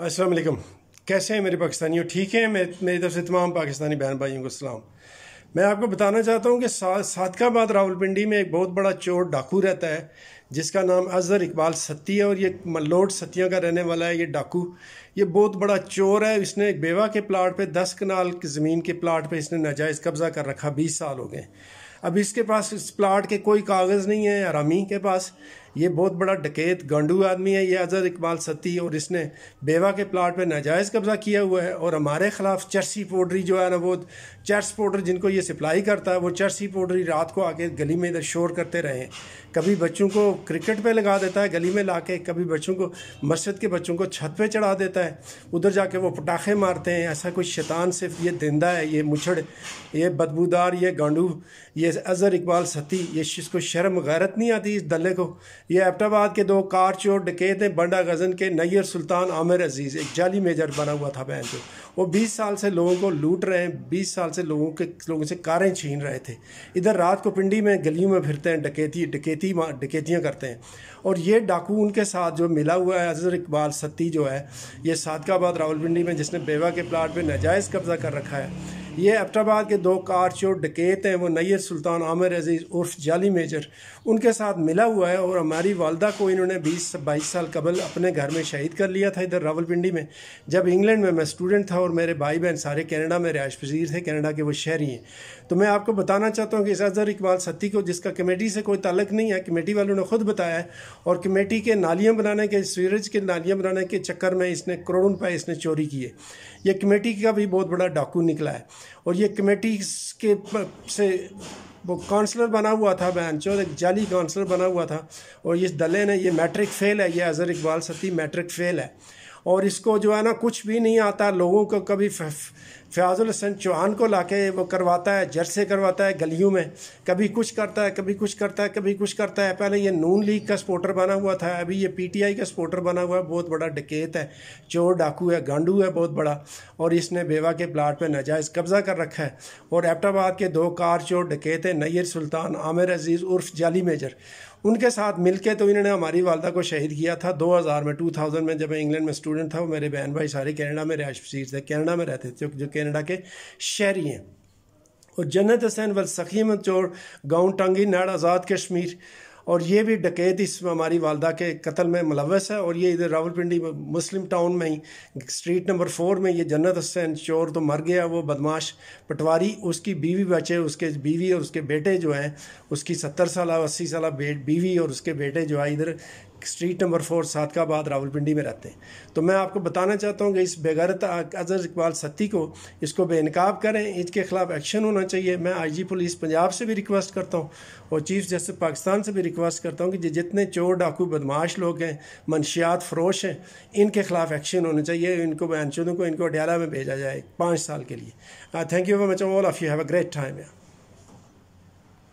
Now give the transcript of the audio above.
अस्सलाम वालेकुम। कैसे हैं मेरे पाकिस्तानियों ठीक हैं? मैं, मेरी तरफ़ से तमाम पाकिस्तानी बहन भाइयों को सलाम। मैं आपको बताना चाहता हूँ कि सादकाबाद रावलपिंडी में एक बहुत बड़ा चोर डाकू रहता है, जिसका नाम अजहर इकबाल सत्ती है, और ये मल्लोड सत्तिया का रहने वाला है, ये डाकू। ये बहुत बड़ा चोर है, इसने एक बेवा के प्लाट पे, दस कनाल की ज़मीन के प्लाट पे इसने नाजायज़ कब्ज़ा कर रखा, बीस साल हो गए। अब इसके पास इस प्लाट के कोई कागज़ नहीं है आरामी के पास। ये बहुत बड़ा डकैत गांडू आदमी है, ये अजहर इकबाल सत्ती और इसने बेवा के प्लाट पे नाजायज़ कब्ज़ा किया हुआ है, और हमारे ख़िलाफ़ चर्सी पाउडरी जो है ना, वो चर्स पाउडर जिनको ये सप्लाई करता है, वो चर्सी पाउडरी रात को आके गली में इधर शोर करते रहे। कभी बच्चों को क्रिकेट पे लगा देता है गली में ला के कभी बच्चों को मस्जिद के बच्चों को छत पर चढ़ा देता है, उधर जाके वो पटाखे मारते हैं, ऐसा कोई शैतान सिर्फ़ ये दिंदा है, ये मुछड़, ये बदबूदार, ये गांडू, ये अजहर इकबाल सती, ये इसको शर्म गैरत नहीं आती इस दल्ले को ये एबटाबाद के दो कार चोर डकेत हैं, बंडा गजन के नैयर सुल्तान आमिर अज़ीज़, एक जाली मेजर बना हुआ था बहन जो। वो 20 साल से लोगों को लूट रहे हैं 20 साल से लोगों के, लोगों से कारें छीन रहे थे। इधर रात को पिंडी में गलियों में फिरते हैं, डकेती डकेती डकेतियाँ करते हैं। और ये डाकू उनके साथ जो मिला हुआ है, अजहर इकबाल सत्ती जो है, ये सादकाबाद रावलपिंडी में जिसने बेवा के प्लाट पर नाजायज़ कब्ज़ा कर रखा है। ये एबटाबाद के दो कार चोर डकेत हैं, वो नैर सुल्तान आमिर अज़ीज़ उर्फ़ जाली मेजर। उनके साथ मिला हुआ है और हमारी वालदा को इन्होंने 20 बाईस साल कबल अपने घर में शहीद कर लिया था इधर रावलपिंडी में। जब इंग्लैंड में मैं स्टूडेंट था और मेरे भाई बहन सारे कनाडा में रिहायश पजीर थे, कनाडा के वो शहरी हैं। तो मैं आपको बताना चाहता हूँ कि इस अजहर इकबाल सत्ती को, जिसका कमेटी से कोई तलक नहीं है, कमेटी वालों ने खुद बताया है और कमेटी के नालियाँ बनाने के, सीवरेज के नालियाँ बनाने के चक्कर में इसने करोड़ों रुपये इसने चोरी किए। ये कमेटी का भी बहुत बड़ा डाकू निकला है। और ये कमेटी के से वो काउंसलर बना हुआ था बहन चो एक जाली काउंसलर बना हुआ था। और इस दले ने ये मैट्रिक फेल है, ये अजहर इकबाल सती मैट्रिक फेल है। और इसको जो है ना, कुछ भी नहीं आता, लोगों को कभी फयाजुल हसन चौहान को लाके वो करवाता है जर से करवाता है, गलियों में। कभी कुछ करता है, कभी कुछ करता है, कभी कुछ करता है। पहले ये नून लीग का सपोर्टर बना हुआ था, अभी ये पीटीआई का सपोर्टर बना हुआ है, बहुत बड़ा डकेत है। चोर डाकू है, गांडू है, बहुत बड़ा। और इसने बेवा के प्लाट पर नाजायज़ कब्ज़ा कर रखा है। और एबटाबाद के दो कार चोर डकेत हैं नैर सुल्तान, आमिर अज़ीज़ उर्फ़ जाली मेजर। उनके साथ मिलके तो इन्होंने हमारी वालदा को शहीद किया था 2000 में 2000 में जब मैं इंग्लैंड में स्टूडेंट था, वो मेरे बहन भाई सारे कनाडा में रिहायश पसीर थे, कनाडा में रहते थे, जो कनाडा के शहरी हैं। और जन्नत हसैन वल सखीमत चोर, गाँव टंगी, नाड़ आज़ाद कश्मीर। और ये भी डकैत इस हमारी वालदा के कत्ल में मुलवस है। और ये इधर रावलपिंडी मुस्लिम टाउन में ही, स्ट्रीट नंबर फोर में ये जन्नत हसैन चोर तो मर गया, वो बदमाश पटवारी, उसकी बीवी बचे, उसके बीवी और उसके बेटे जो हैं, उसकी सत्तर साल, अस्सी साल बीवी और उसके बेटे जो है, इधर street number four Sadiqabad Rawalpindi में रहते हैं। तो मैं आपको बताना चाहता हूँ कि इस बेगरत अजहर इकबाल सत्ती को इसको बेनकाब करें, इसके खिलाफ एक्शन होना चाहिए। मैं आईजी पुलिस पंजाब से भी रिक्वेस्ट करता हूँ और चीफ जस्टिस पाकिस्तान से भी रिक्वेस्ट करता हूँ कि जितने चोर, डाकू, बदमाश लोग हैं, मनशियात, फरोश हैं, इनके खिलाफ एक्शन होना चाहिए। इनको बयानचुदों को इनको अडयाला में भेजा जाए पाँच साल के लिए। Thank you very much all of you have a great time